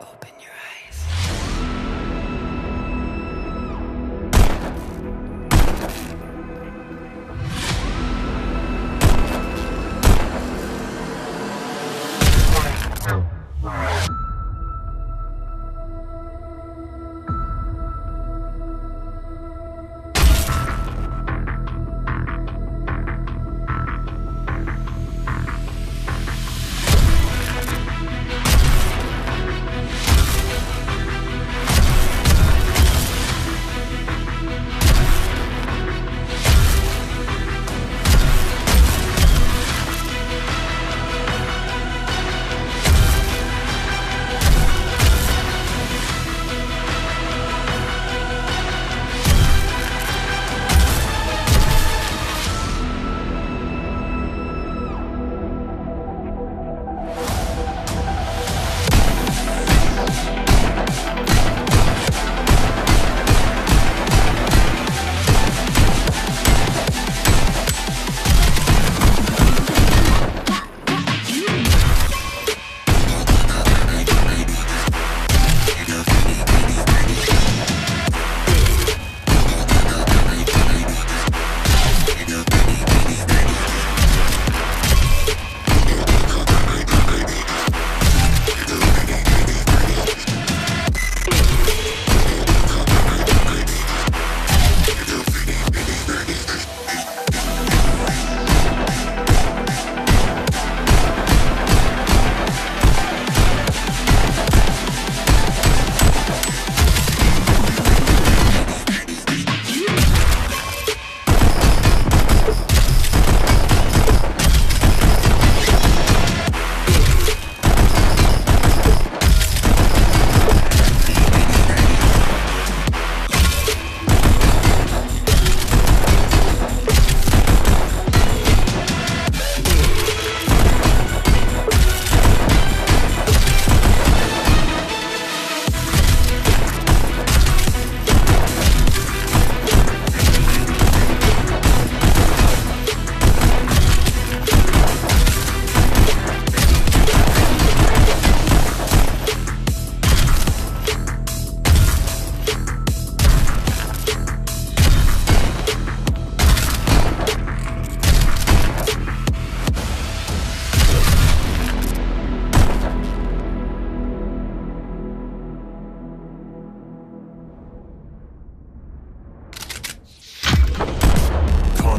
Open your eyes.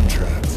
contract.